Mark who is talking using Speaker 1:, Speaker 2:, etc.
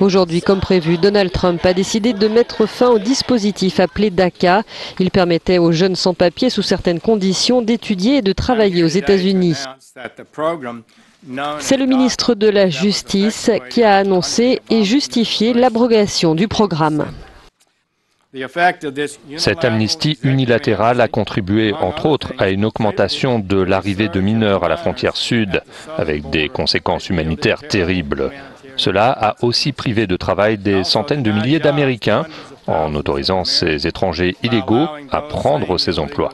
Speaker 1: Aujourd'hui, comme prévu, Donald Trump a décidé de mettre fin au dispositif appelé DACA. Il permettait aux jeunes sans-papiers, sous certaines conditions, d'étudier et de travailler aux États-Unis. C'est le ministre de la Justice qui a annoncé et justifié l'abrogation du programme.
Speaker 2: Cette amnistie unilatérale a contribué, entre autres, à une augmentation de l'arrivée de mineurs à la frontière sud, avec des conséquences humanitaires terribles. Cela a aussi privé de travail des centaines de milliers d'Américains en autorisant ces étrangers illégaux à prendre ces emplois.